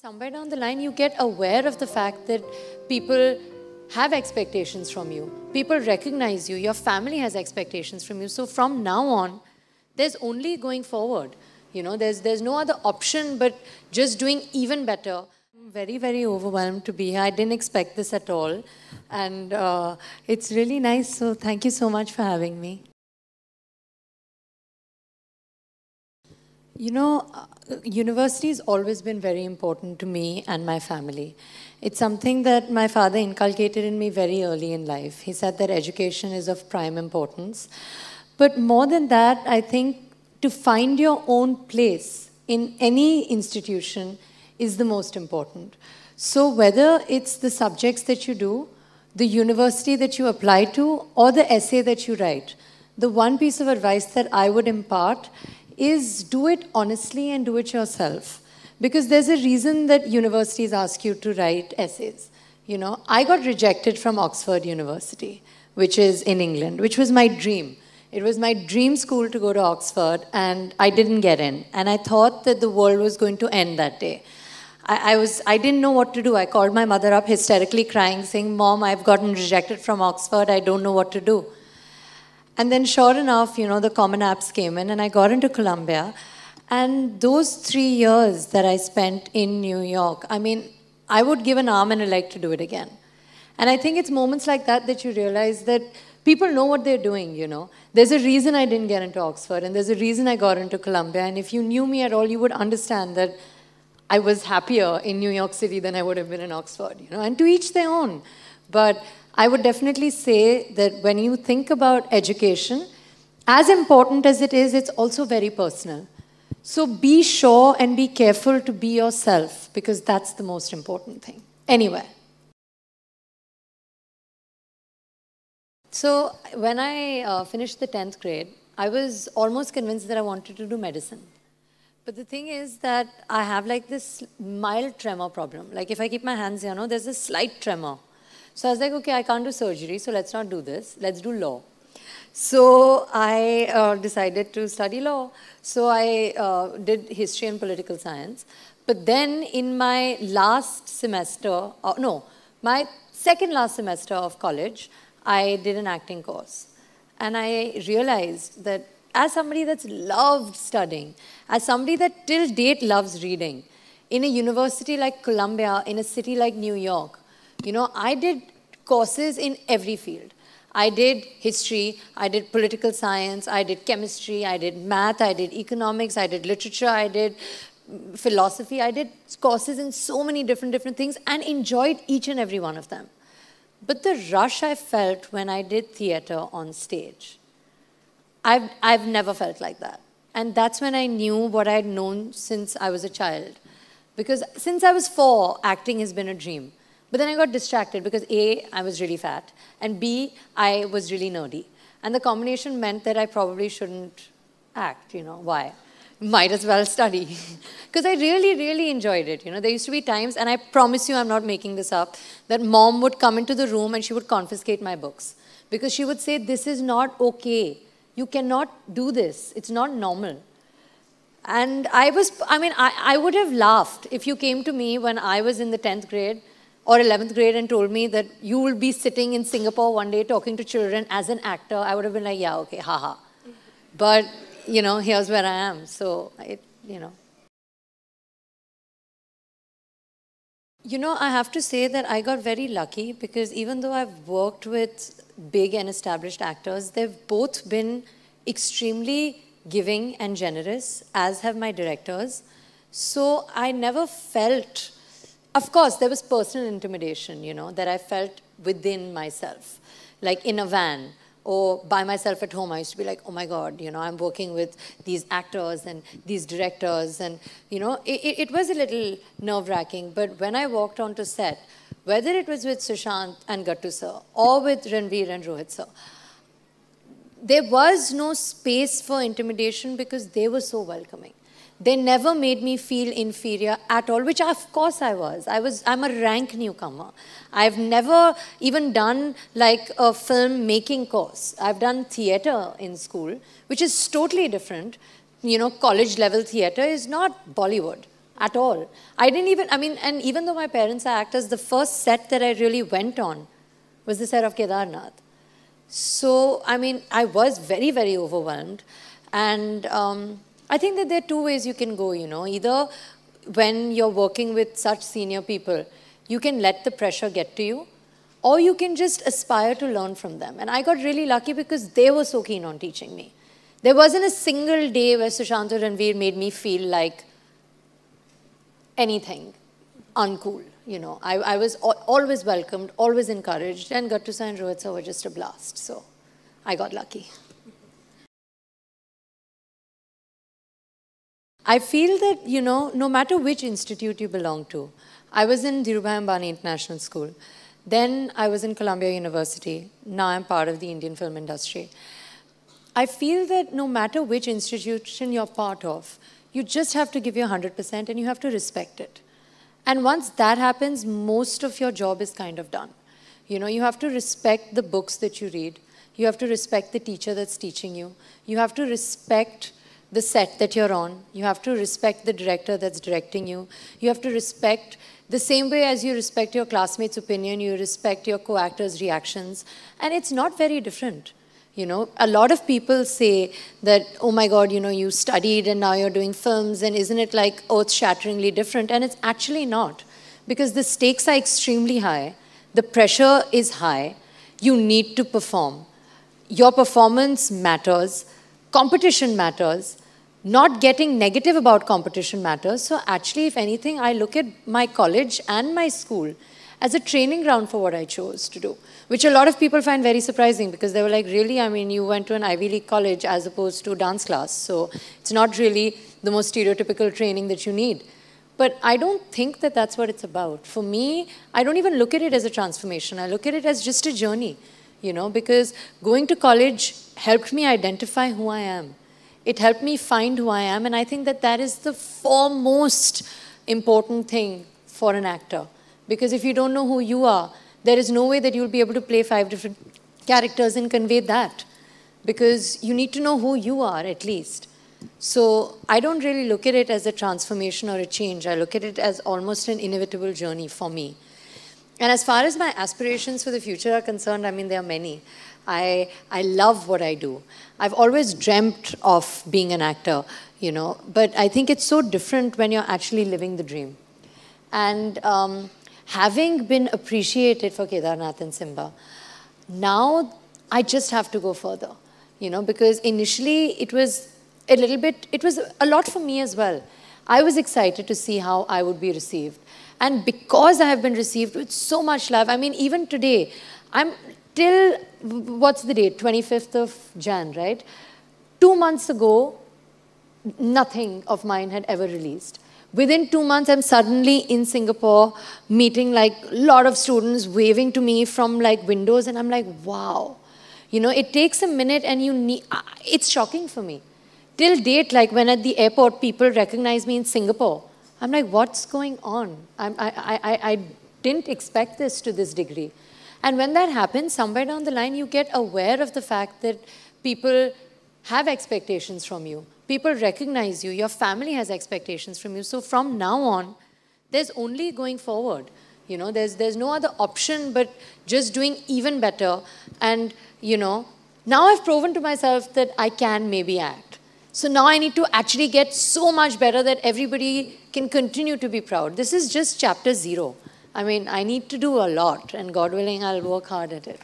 Somewhere down the line, you get aware of the fact that people have expectations from you. People recognize you. Your family has expectations from you. So from now on, there's only going forward. You know, there's there's no other option but just doing even better. I'm very very overwhelmed to be here. I didn't expect this at all, and uh, it's really nice. So thank you so much for having me. You know, uh, university has always been very important to me and my family. It's something that my father inculcated in me very early in life. He said that education is of prime importance. But more than that, I think to find your own place in any institution is the most important. So whether it's the subjects that you do, the university that you apply to, or the essay that you write, the one piece of advice that I would impart is do it honestly and do it yourself. Because there's a reason that universities ask you to write essays. You know, I got rejected from Oxford University, which is in England, which was my dream. It was my dream school to go to Oxford, and I didn't get in. And I thought that the world was going to end that day. I, I, was, I didn't know what to do. I called my mother up hysterically crying, saying, Mom, I've gotten rejected from Oxford. I don't know what to do. And then, sure enough, you know, the Common Apps came in, and I got into Columbia. And those three years that I spent in New York, I mean, I would give an arm and a leg to do it again. And I think it's moments like that that you realize that people know what they're doing, you know. There's a reason I didn't get into Oxford, and there's a reason I got into Columbia. And if you knew me at all, you would understand that I was happier in New York City than I would have been in Oxford, you know. And to each their own. But I would definitely say that when you think about education, as important as it is, it's also very personal. So be sure and be careful to be yourself because that's the most important thing. Anyway. So when I uh, finished the 10th grade, I was almost convinced that I wanted to do medicine. But the thing is that I have like this mild tremor problem. Like if I keep my hands, you know, there's a slight tremor. So I was like, okay, I can't do surgery, so let's not do this. Let's do law. So I uh, decided to study law. So I uh, did history and political science. But then in my last semester, uh, no, my second last semester of college, I did an acting course. And I realized that as somebody that's loved studying, as somebody that till date loves reading, in a university like Columbia, in a city like New York, you know, I did courses in every field. I did history, I did political science, I did chemistry, I did math, I did economics, I did literature, I did philosophy. I did courses in so many different different things and enjoyed each and every one of them. But the rush I felt when I did theater on stage, I've, I've never felt like that. And that's when I knew what I'd known since I was a child. Because since I was four, acting has been a dream. But then I got distracted because A, I was really fat, and B, I was really nerdy. And the combination meant that I probably shouldn't act, you know, why? Might as well study. Because I really, really enjoyed it. You know, there used to be times, and I promise you I'm not making this up, that mom would come into the room and she would confiscate my books. Because she would say, this is not okay. You cannot do this. It's not normal. And I was, I mean, I, I would have laughed if you came to me when I was in the 10th grade or 11th grade and told me that you will be sitting in Singapore one day talking to children as an actor, I would have been like, yeah, okay, haha. But, you know, here's where I am. So, it, you know. You know, I have to say that I got very lucky because even though I've worked with big and established actors, they've both been extremely giving and generous, as have my directors. So I never felt of course, there was personal intimidation, you know, that I felt within myself. Like in a van or by myself at home, I used to be like, oh my God, you know, I'm working with these actors and these directors. And, you know, it, it was a little nerve wracking. But when I walked onto set, whether it was with Sushant and Gattu sir or with Ranveer and Rohit sir, there was no space for intimidation because they were so welcoming. They never made me feel inferior at all, which of course I was. I was I'm a rank newcomer. I've never even done like a film making course. I've done theater in school, which is totally different. You know, college level theater is not Bollywood. at all. I didn't even, I mean, and even though my parents are actors, the first set that I really went on was the set of Kedarnath. So, I mean, I was very, very overwhelmed. And um, I think that there are two ways you can go, you know. Either when you're working with such senior people, you can let the pressure get to you, or you can just aspire to learn from them. And I got really lucky because they were so keen on teaching me. There wasn't a single day where Sushant or Ranveer made me feel like anything uncool. You know, I, I was always welcomed, always encouraged, and Gattu sir and Rohit sir were just a blast. So I got lucky. I feel that, you know, no matter which institute you belong to, I was in Dhirubhai Ambani International School. Then I was in Columbia University. Now I'm part of the Indian film industry. I feel that no matter which institution you're part of, you just have to give your 100% and you have to respect it. And once that happens, most of your job is kind of done. You know, you have to respect the books that you read. You have to respect the teacher that's teaching you. You have to respect the set that you're on. You have to respect the director that's directing you. You have to respect the same way as you respect your classmates' opinion, you respect your co-actors' reactions. And it's not very different. You know, a lot of people say that, oh my God, you know, you studied and now you're doing films and isn't it like earth-shatteringly different? And it's actually not because the stakes are extremely high. The pressure is high. You need to perform. Your performance matters. Competition matters. Not getting negative about competition matters. So actually, if anything, I look at my college and my school as a training ground for what I chose to do which a lot of people find very surprising because they were like, really? I mean, you went to an Ivy League college as opposed to dance class. So it's not really the most stereotypical training that you need. But I don't think that that's what it's about. For me, I don't even look at it as a transformation. I look at it as just a journey, you know, because going to college helped me identify who I am. It helped me find who I am. And I think that that is the foremost important thing for an actor. Because if you don't know who you are, there is no way that you'll be able to play five different characters and convey that because you need to know who you are at least. So I don't really look at it as a transformation or a change. I look at it as almost an inevitable journey for me. And as far as my aspirations for the future are concerned, I mean, there are many. I, I love what I do. I've always dreamt of being an actor, you know, but I think it's so different when you're actually living the dream. And um, having been appreciated for Kedarnath and Simmba, now I just have to go further, you know, because initially it was a little bit, it was a lot for me as well. I was excited to see how I would be received. And because I have been received with so much love, I mean, even today, I'm till, what's the date? 25th of Jan, right? Two months ago, nothing of mine had ever released. Within two months, I'm suddenly in Singapore meeting like a lot of students waving to me from like windows, and I'm like, wow. You know, it takes a minute and you need, it's shocking for me. Till date, like when at the airport, people recognize me in Singapore. I'm like, what's going on? I, I, I, I didn't expect this to this degree. And when that happens, somewhere down the line, you get aware of the fact that people have expectations from you. People recognize you. Your family has expectations from you. So from now on, there's only going forward. You know, there's, there's no other option but just doing even better. And, you know, now I've proven to myself that I can maybe act. So now I need to actually get so much better that everybody can continue to be proud. This is just chapter zero. I mean, I need to do a lot, and God willing, I'll work hard at it.